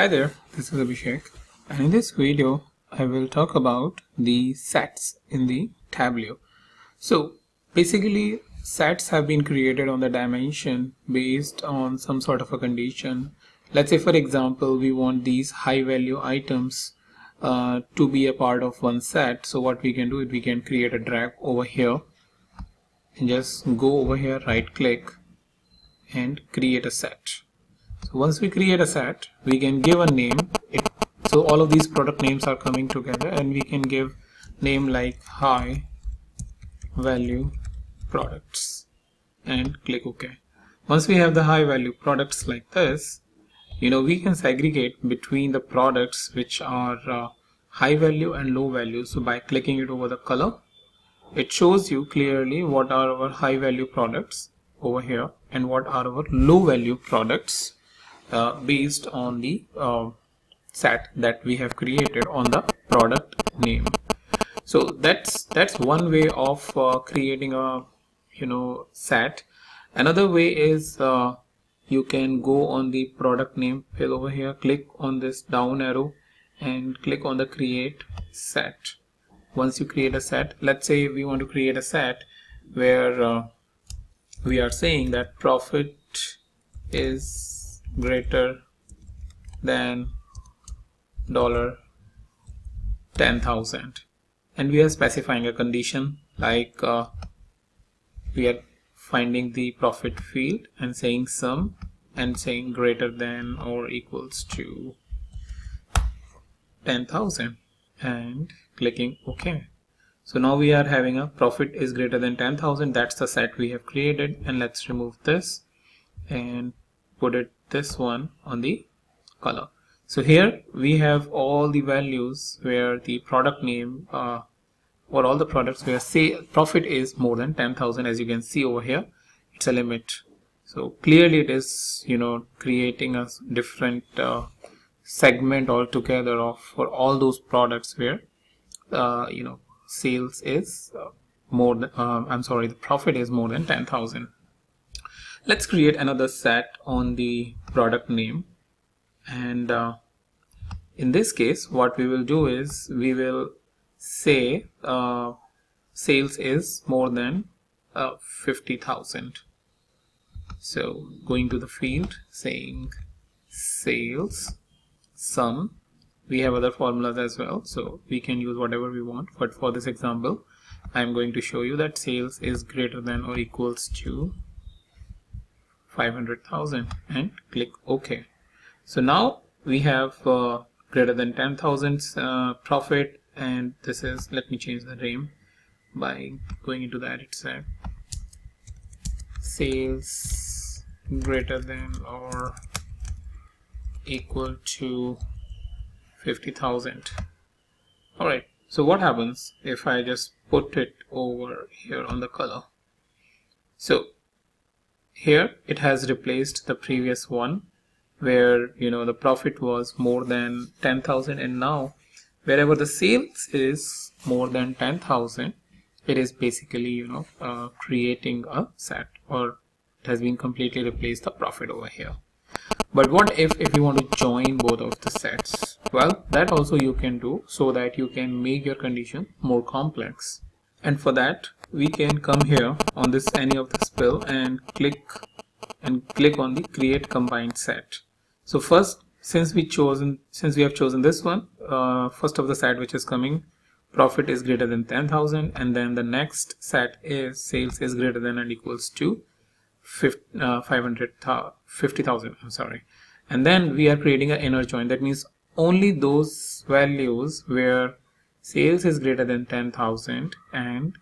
Hi there, this is Abhishek and in this video I will talk about the sets in the Tableau. So basically sets have been created on the dimension based on some sort of a condition. Let's say for example we want these high value items uh, to be a part of one set. So what we can do is we can create a drag over here and just go over here right click and create a set so once we create a set we can give a name. It, so all of these product names are coming together and we can give name like high value products and click OK. Once we have the high value products like this you know we can segregate between the products which are uh, high value and low value. So by clicking it over the color it shows you clearly what are our high value products over here and what are our low value products uh, based on the uh, set that we have created on the product name. So that's that's one way of uh, creating a you know set. Another way is uh, you can go on the product name over here click on this down arrow and click on the create set. Once you create a set let's say we want to create a set where uh, we are saying that profit is greater than dollar 10,000 and we are specifying a condition like uh, we are finding the profit field and saying sum and saying greater than or equals to 10,000 and clicking OK. So now we are having a profit is greater than 10,000 that's the set we have created. And let's remove this and put it this one on the color so here we have all the values where the product name uh, or all the products where say profit is more than 10,000 as you can see over here. It's a limit. So clearly it is you know creating a different uh, segment altogether of for all those products where uh, you know sales is uh, more than uh, I'm sorry the profit is more than 10,000 let's create another set on the product name. And uh, in this case what we will do is we will say uh, sales is more than uh, 50,000 so going to the field saying sales sum. We have other formulas as well so we can use whatever we want. But for this example I'm going to show you that sales is greater than or equals to 500,000 and click OK. So now we have uh, greater than 10,000 uh, profit and this is, let me change the name by going into the set. Sales greater than or equal to 50,000. Alright, so what happens if I just put it over here on the color? So here it has replaced the previous one where you know the profit was more than 10,000 and now wherever the sales is more than 10,000 it is basically you know uh, creating a set or it has been completely replaced the profit over here. But what if if you want to join both of the sets? Well that also you can do so that you can make your condition more complex. And for that we can come here on this any of the spill and click and click on the create combined set. So first since we chosen since we have chosen this one uh, first of the set which is coming profit is greater than 10,000 and then the next set is sales is greater than and equals to 50, uh, 500 50,000 I'm sorry. And then we are creating an inner join. That means only those values where sales is greater than 10,000 and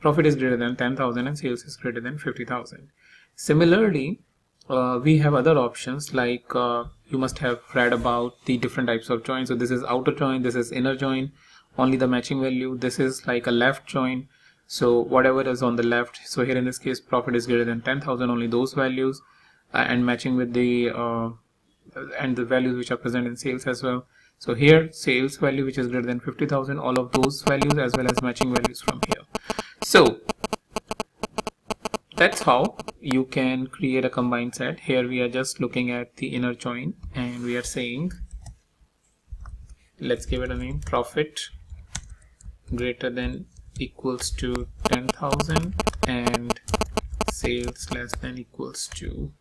profit is greater than 10,000 and sales is greater than 50,000. Similarly, uh, we have other options like uh, you must have read about the different types of join. So this is outer join, this is inner join, only the matching value. This is like a left join. So whatever is on the left. So here in this case, profit is greater than 10,000, only those values uh, and matching with the uh, and the values which are present in sales as well. So here sales value which is greater than 50,000, all of those values as well as matching values from here. So that's how you can create a combined set. Here we are just looking at the inner join and we are saying let's give it a name profit greater than equals to 10,000 and sales less than equals to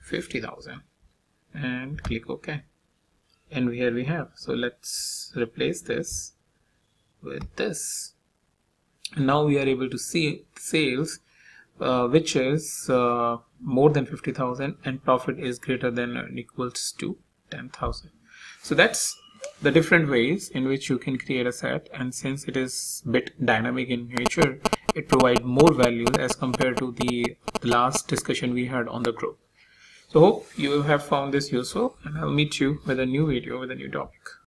50,000 and click OK. And here we have. So let's replace this with this now we are able to see sales uh, which is uh, more than 50,000 and profit is greater than or equals to 10,000 so that's the different ways in which you can create a set. And since it is bit dynamic in nature it provides more value as compared to the last discussion we had on the group. So hope you have found this useful and I'll meet you with a new video with a new topic